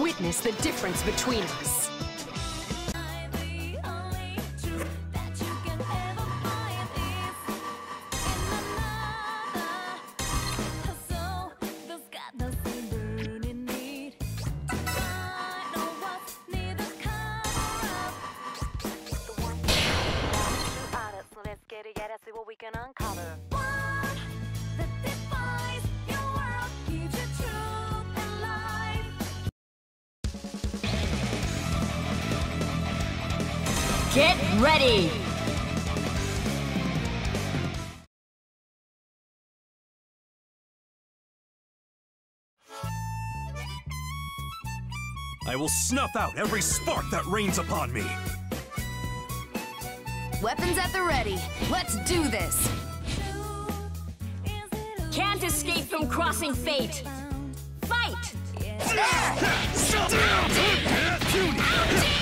Witness the difference between us. Get ready! I will snuff out every spark that rains upon me. Weapons at the ready. Let's do this. Can't escape from crossing fate. Fight!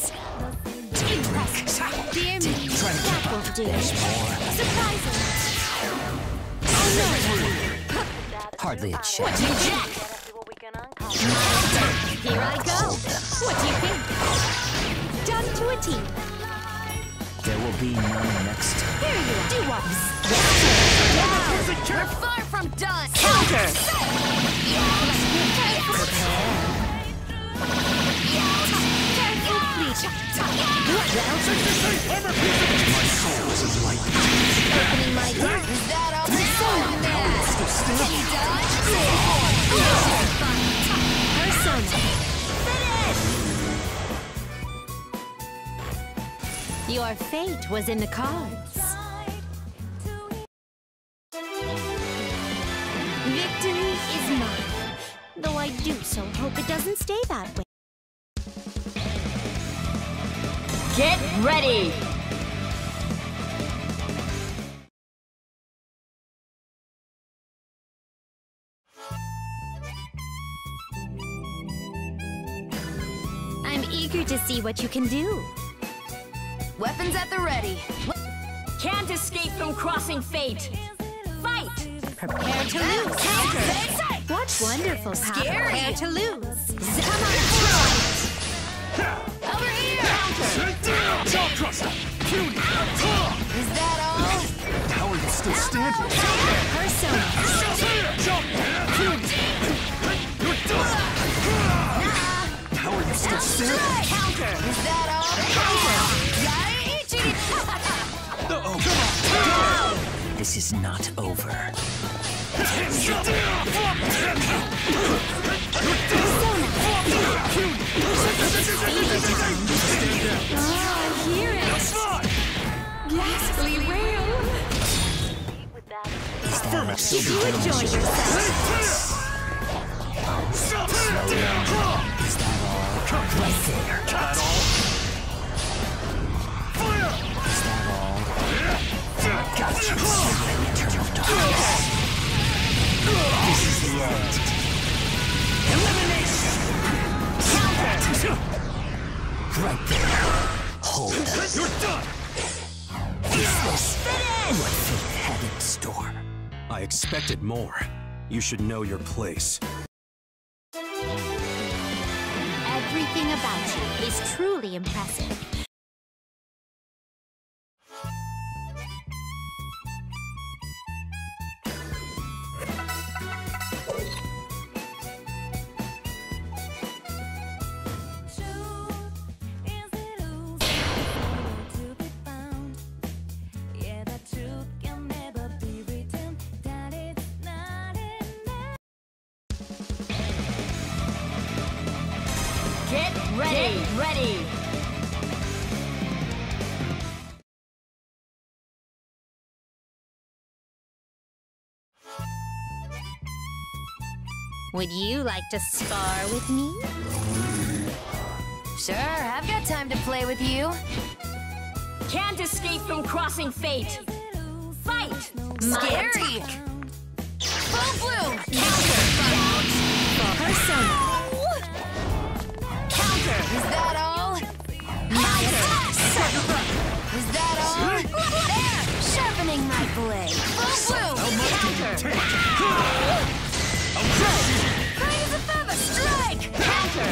Impressive. Dear me, that won't do. Surprising. Oh no. Hardly a What chance. do you check? Here I go. What do you think? Done to a T. There will be none next time. Here you are. Do-wops. We're far from done. Counter! Opening Your fate was in the cards. Victory is mine. Though I do so hope it doesn't stay that way. Get ready! I'm eager to see what you can do. Weapons at the ready. Can't escape from crossing fate. Fight! Prepare to lose. Counter. What wonderful power. Scary. Prepare to lose. Come on, try it. Over here. Is that all? How are you still standing? Persona. How are you still standing? Counter. Is that This is not over. Oh, I hear it. Ghastly wail. Affirmative. Did you enjoy yourself? Is that all? Right there. That all? This is the end. Elimination. Right there. Hold. You're done! Is this what fate had in store? I expected more. You should know your place. Everything about you is truly impressive. Ready! Get ready! Would you like to spar with me? Sure, I've got time to play with you. Can't escape from crossing fate. Fight! Scary! Full bloom! Counter! Persona! Counter! Is that all? My attack! Is that all? There! Sharpening my blade! Full bloom! Counter! Bright as a feather! Strike! Counter!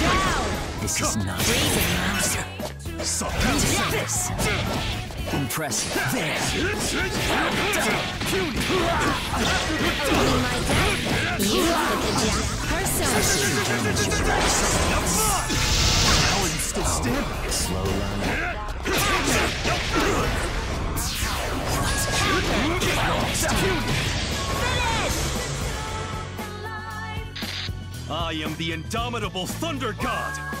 Down! This is not this. Impressive. There. Opening my deck! You with the. I am the indomitable Thunder God!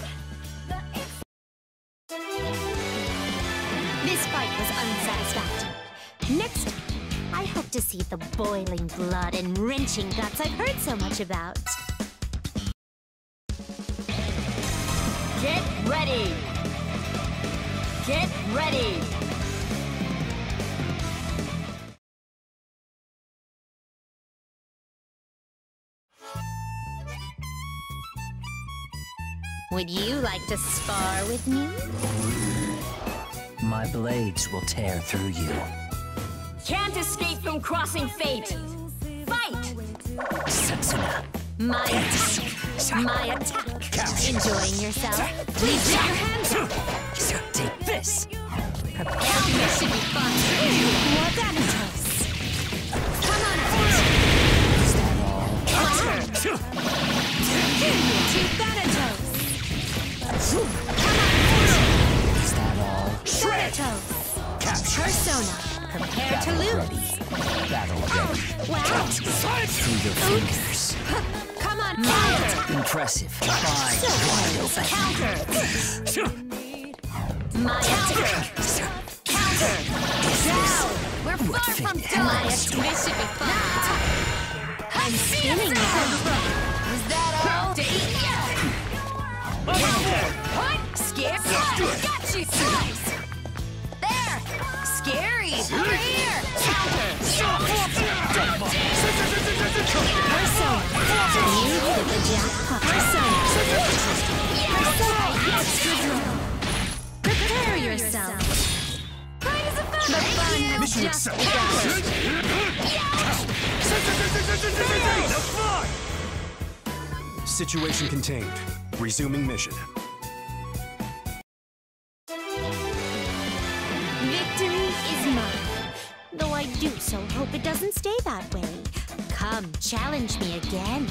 To see the boiling blood and wrenching guts I've heard so much about. Get ready! Get ready! Would you like to spar with me? My blades will tear through you. Can't escape from crossing fate. Fight! Setsuna. My attack! My attack! Enjoying yourself? Please put your hands up! Take this. Prepare This should be fun! More Thanatos! Come on! Counter! Two Thanatos! Is that all? Thanatos! Persona! Prepare to lose! Battle ready. Oh, wow! Through your fingers. Come on, counter! Impressive. Fine. Wide open. Counter! My attack! Counter! Down! We're far from done! This should be fun! I'm spinning now! Was that all? Yeah. What? Scary? Got you! Slice! There! Scary! Over here! Persona! You hit the jackpot! Persona! Persona! Extra! Prepare yourself! Bright as a feather! The fun has Mission just accepted. begun! Situation contained. Resuming mission. Come, challenge me again.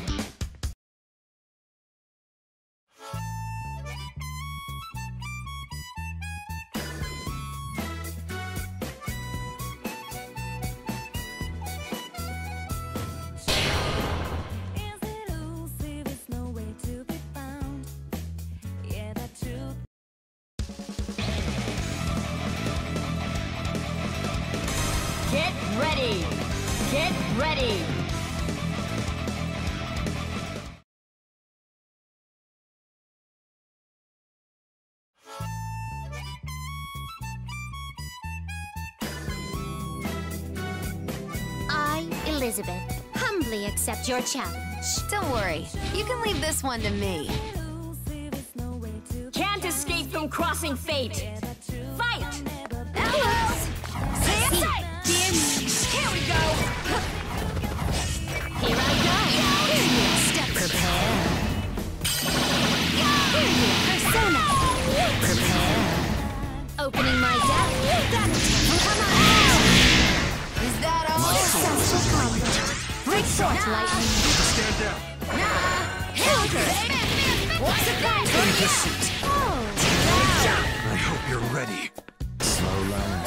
Is it elusive? It's nowhere to be found. Yeah, the truth Get ready! Get ready! Accept your challenge. Don't worry. You can leave this one to me. elusive. It's nowhere to Can't escape from crossing fate. Fight! Alex! Stay aside! Here we go! Here I go! Here you step prepare! Here you persona! Prepare! Opening my deck! Thanatos! Come on out! Short, lightning! Stand down. Counter! What's the price? Oh! I hope you're ready. Slow learner.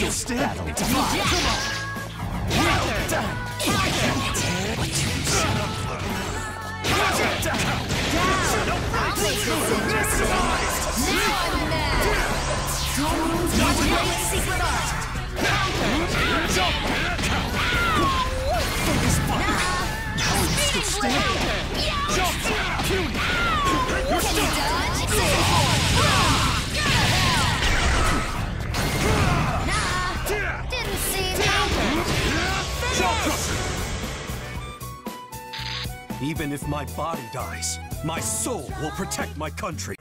Still stand. Focus Even if my body dies, my soul will protect my country.